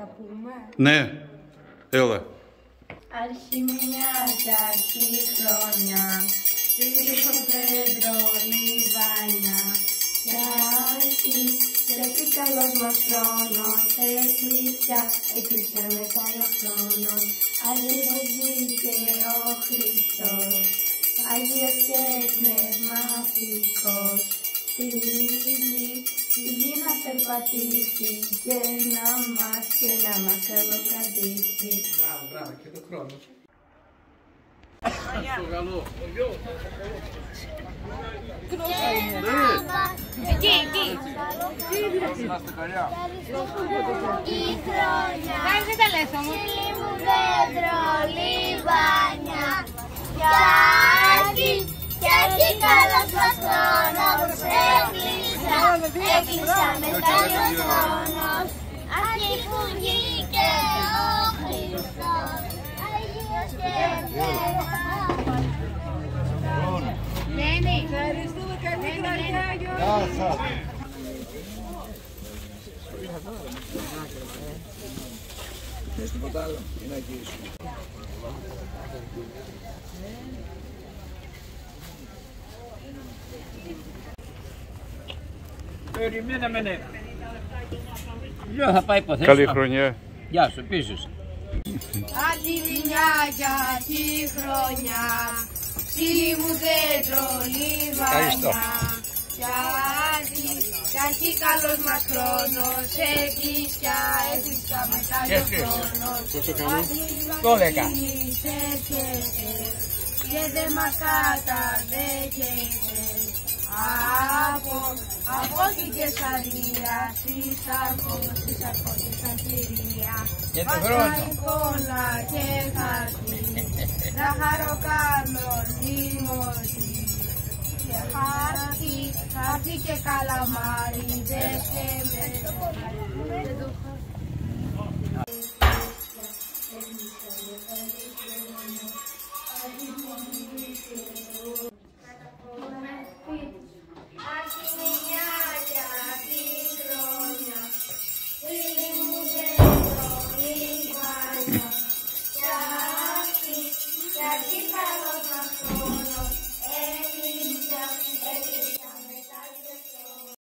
τα πούμε; Ναι, έλα. Αρχή μια αρχή χρόνια, στήριο δέντρο λιβάνια. Κι άρχι, κι άρχι καλός μας χρόνος, εκκλησιά, εκκλησιά μετά ο χρόνος. Άγιος ζήσε ο Χριστός, Άγιος και πνευματικός. Να περπατήσει και να μας και να μας καλοκρατήσει. Μπράβο, μπράβο, και το χρόνο. Εκεί, εκεί. Η χρόνια Κάνε δεν τα λες όμως. Φίλοι μου δέντρο, έκλεισα μεγάλος χρόνος Αρχή που βγήκε ο Χριστός Αγίος και πνευματικός Νένι. Ευχαριστούμε καλή χρονιά, Γιώργη. Περιμέναμε ναι. Λέω θα πάει υποθέσεις. Καλή χρονιά. Γεια σου, επίσης. Αντιληνιά για τη χρονιά, φίλοι μου δέντρο Ευχαριστώ. λιβάνια. Κι άρχι, κι άρχι καλός μας χρόνος, εκκλησιά, εκκλησιά μετά ο Έτσι. χρόνος. Το δέκα. Και δεν μας καταδέχεται. Από, από την Κεσαρία, στις αρχόντες, στις αρχόντες, στα κυρία. Για τον χρόνο. Πολλά και χαρτί, να χαρώ κανονίμωση. Και χάρτη, χάρτη και καλαμάρι, δεν σε με. Δεν το χάρτη.